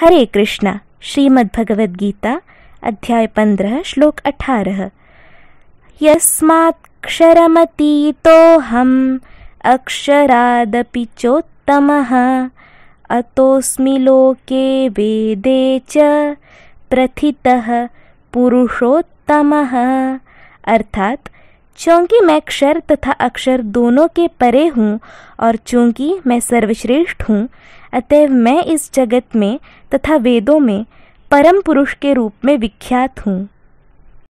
हरे कृष्णा, श्रीमद्भगवद्गीता, अध्याय पंद्रह, श्लोक अठारह। यस्मात्क्षरमतीतोऽहम् अक्षरादपि चोत्तमः, अतोऽस्मि लोके वेदे च प्रथितः पुरुषोत्तमः। अर्थात चूँकि मैं क्षर तथा अक्षर दोनों के परे हूँ और चूँकि मैं सर्वश्रेष्ठ हूँ, अतएव मैं इस जगत में तथा वेदों में परम पुरुष के रूप में विख्यात हूँ।